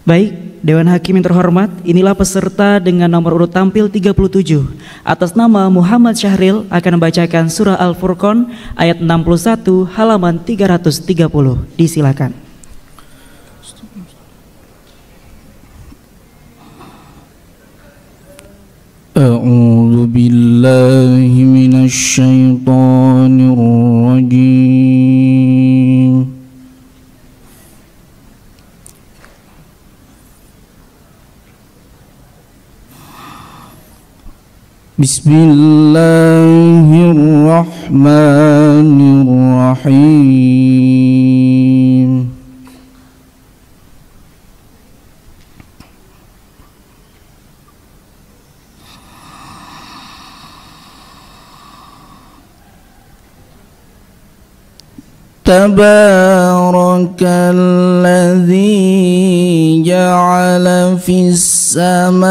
Baik, Dewan Hakim yang terhormat, inilah peserta dengan nomor urut tampil 37. Atas nama Muhammad Syahril akan membacakan surah Al-Furqan ayat 61 halaman 330. Disilakan. Minasy syaithanir بسم الله الرحمن الرحيم تبارك الذي جعل في السماء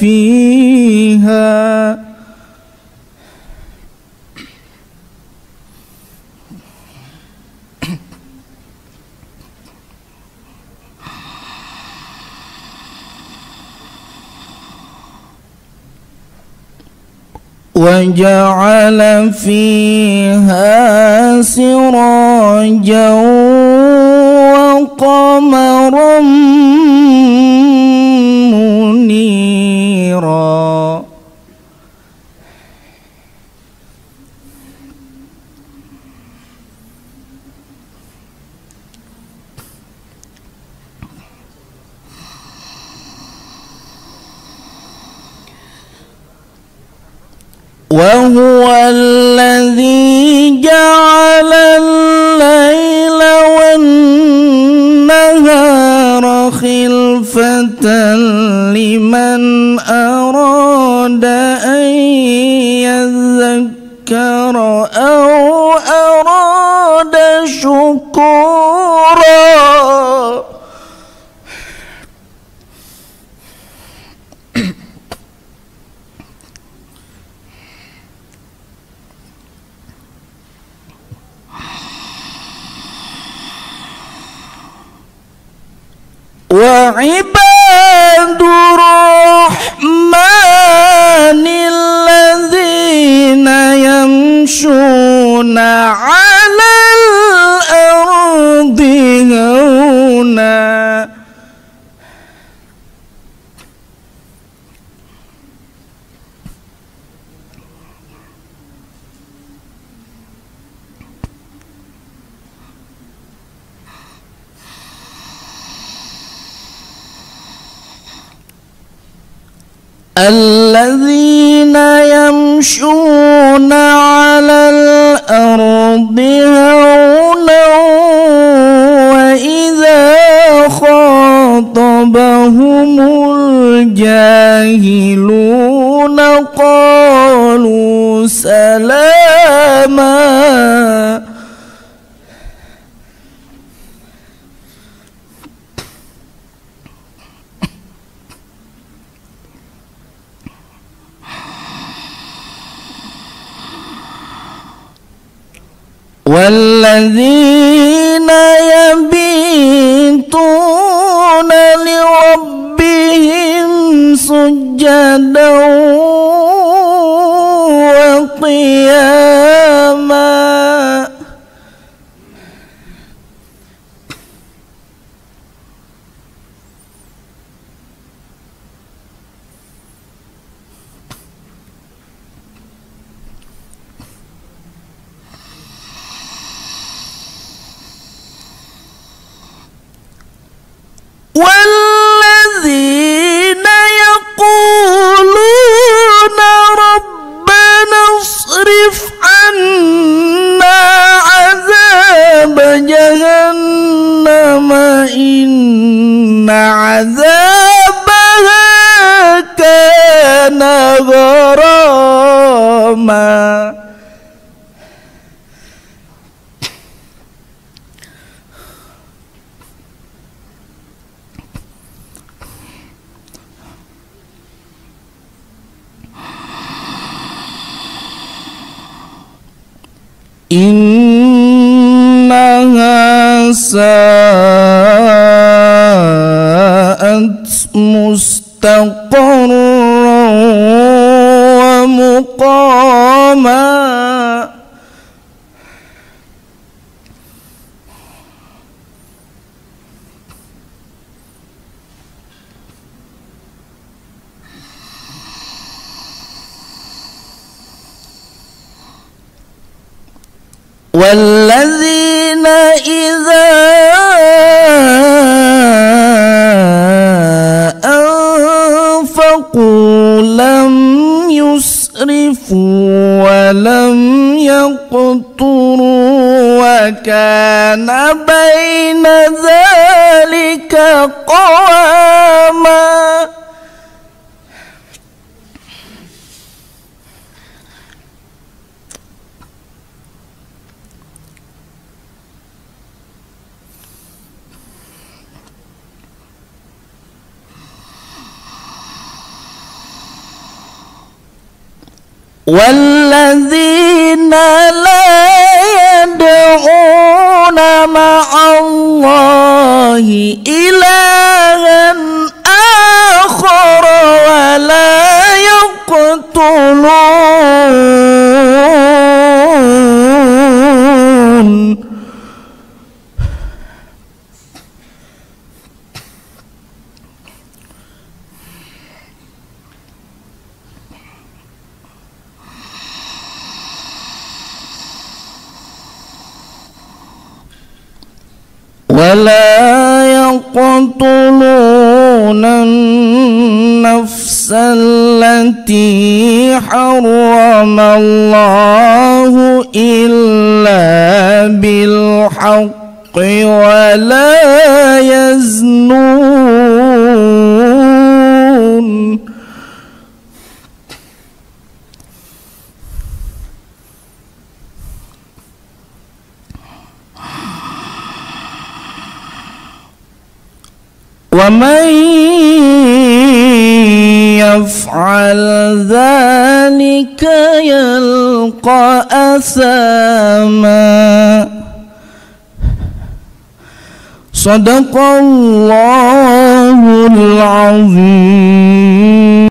فيها. وجعل فيها سراجا وقمرا وهو الذي جعل الليل والنهار خلفة لمن أراد أن يذكر أو أراد شكورا. وعباد الرحمن الذين يمشون على الأرض هونا الذين يمشون على الأرض هونا والذين يبيتون لربهم سجدا غراما إنها ساءت مستقرا ومقاما والذين إذا يسرفوا ولم يقتروا وكان بين ذلك قواما. والذين لا يدعون مع الله إلها آخر ولا ولا يقتلون النفس التي حرم الله إلا بالحق ولا يزنون ومن يفعل ذلك يلقى أثاما. صدق الله العظيم.